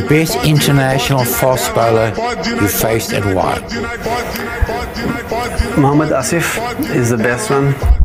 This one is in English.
The best international fast bowler you faced and why? Mohammad Asif is the best one.